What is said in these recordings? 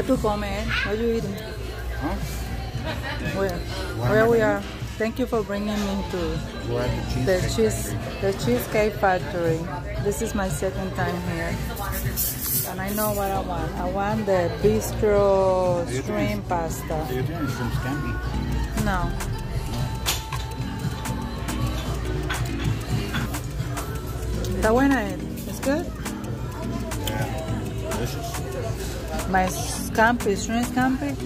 ¿Qué tú comes? eh? What you eating? Huh? Where? Where we are? Thank you for bringing me to the cheese the cheesecake factory. This is my second time here, and I know what I want. I want the bistro you shrimp pasta. So you're doing some scampi. No. Está buena. eh? It's good. Yeah. Delicious. My scampi, shrimp scampi.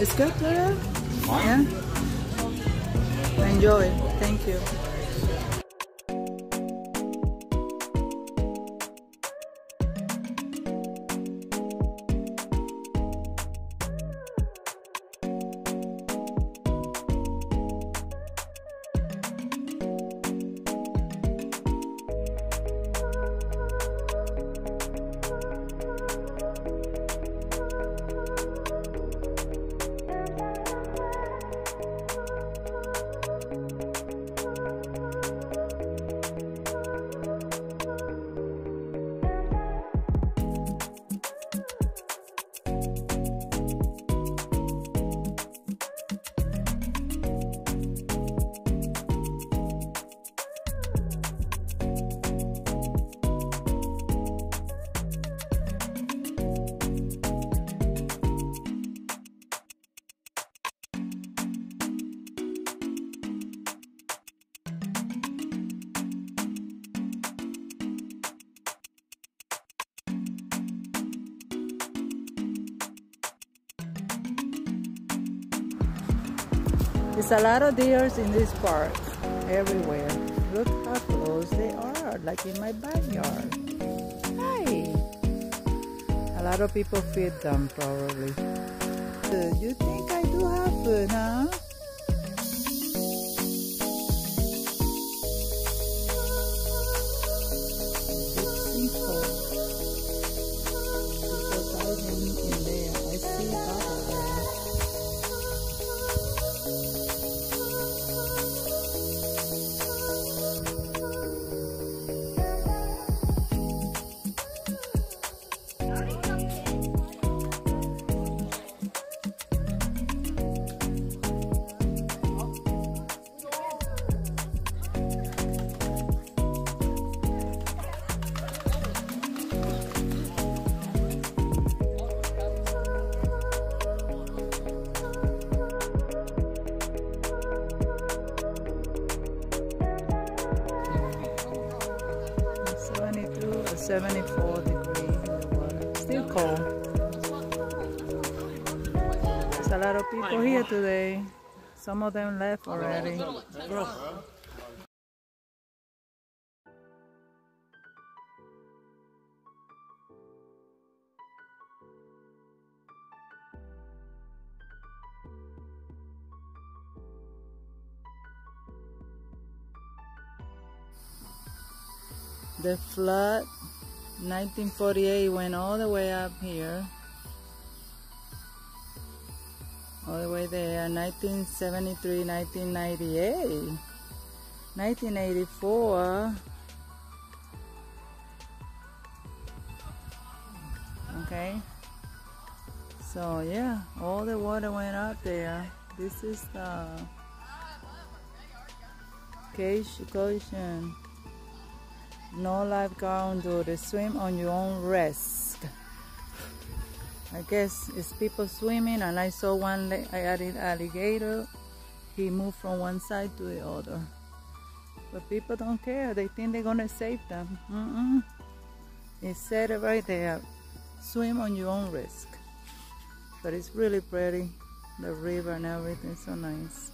It's good? Yeah. Enjoy it. Thank you. There's a lot of deers in this park, everywhere. Look how close they are, like in my backyard. Hi! A lot of people feed them, probably. Do you think I do have food, huh? 74 degrees. in the water. Still cold. There's a lot of people here today. Some of them left already. the flood 1948, went all the way up here. All the way there, 1973, 1998, 1984. Okay. So yeah, all the water went up there. This is the Cage Ocean. No lifeguard duty. Swim on your own risk. I guess it's people swimming, and I saw one la- I added alligator. He moved from one side to the other. But people don't care. They think they're gonna save them. Mm-mm. It said it right there. Swim on your own risk. But it's really pretty. The river and everything so nice.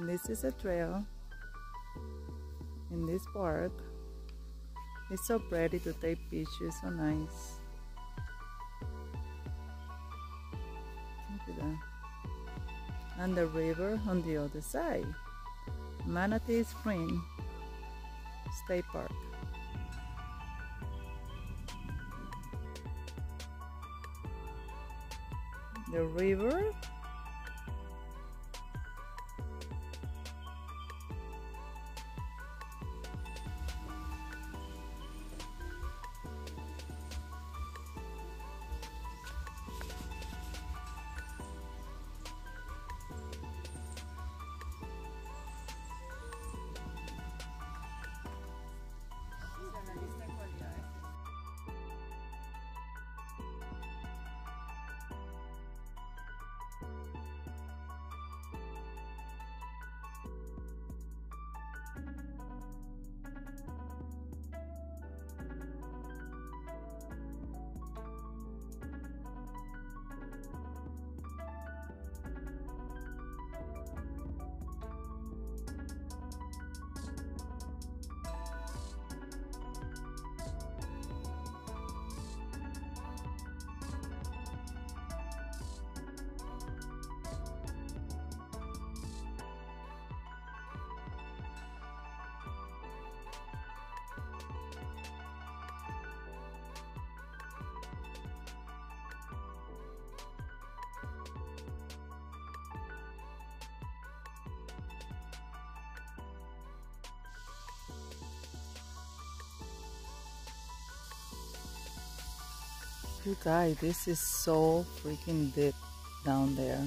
This is a trail in this park. It's so pretty to take pictures, so nice. Look at that. And the river on the other side. Manatee Spring State Park. The river You guys, this is so freaking deep down there.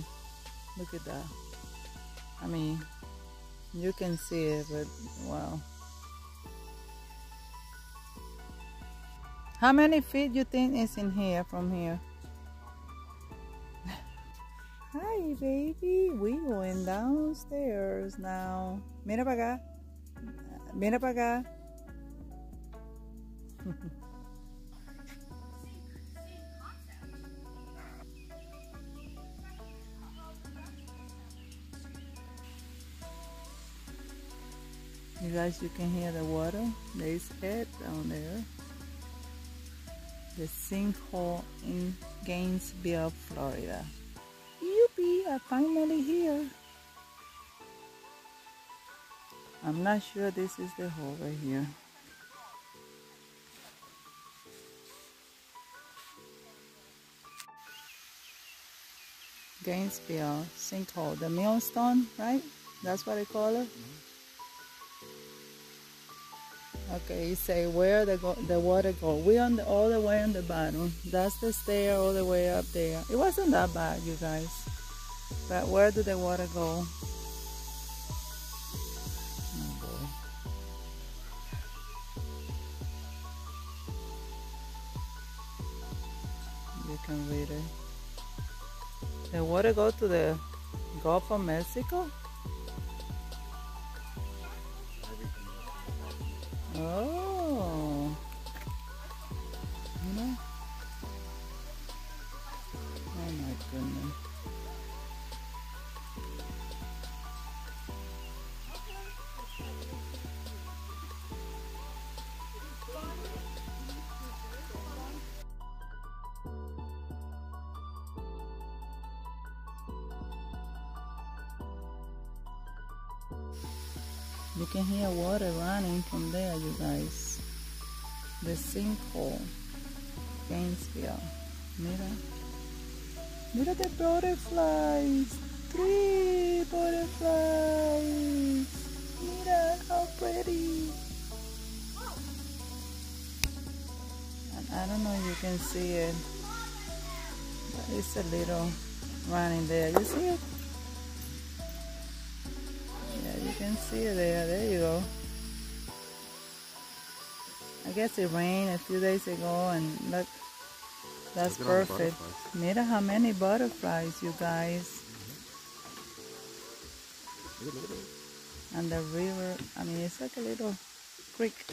Look at that. I mean, you can see it, but wow. How many feet you think is in here from here? Hi, baby. We going downstairs now. Mira para acá. Mira para acá. You guys, you can hear the water. There's it down there. The sinkhole in Gainesville, Florida. Yuppie, I'm finally here. I'm not sure this is the hole right here. Gainesville sinkhole, the millstone, right? That's what I call it. Mm-hmm. Okay, you say where the the water go. We on the all the way on the bottom. That's the stair all the way up there. It wasn't that bad, you guys. But where did the water go? Oh. You can read it. The water go to the Gulf of Mexico? Oh. You know? Oh my goodness. You can hear water running from there, you guys. The sinkhole, Gainesville. Mira. Mira the butterflies. Three butterflies. Mira how pretty. And I don't know if you can see it. But it's a little running there. You see it? Can see it there. There you go. I guess it rained a few days ago and look, that's Look perfect. Mira how many butterflies, you guys. Mm-hmm. Look at, look at it. And the river, I mean, it's like a little creek.